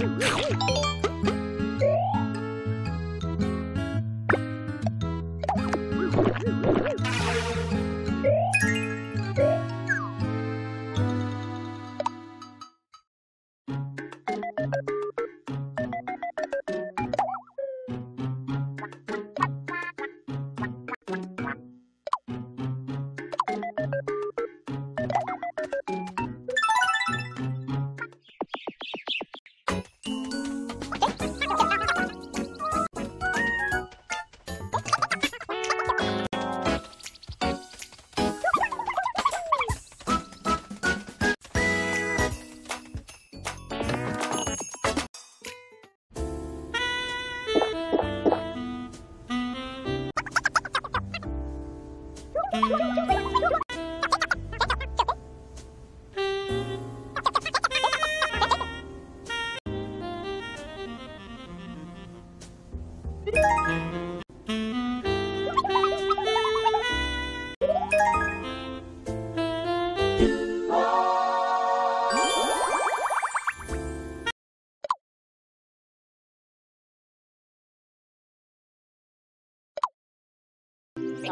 Woo! Woo!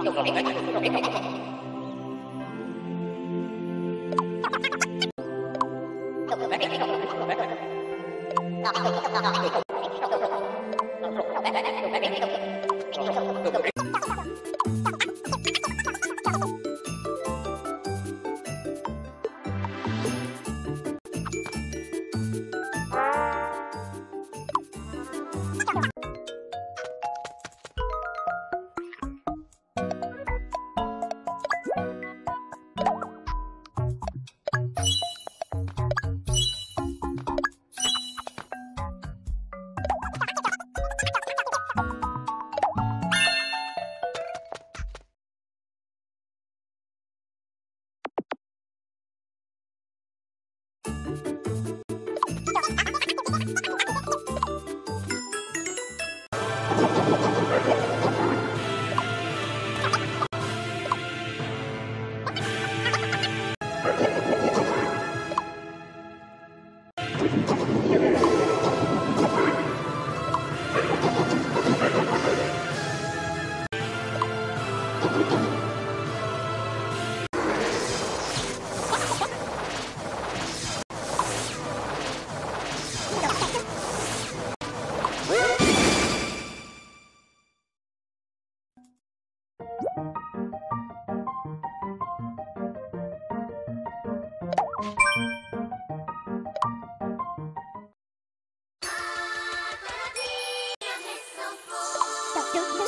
よくわかんない。ドキドキ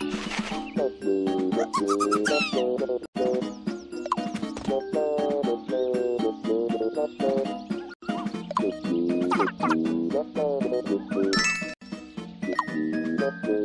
Thank you.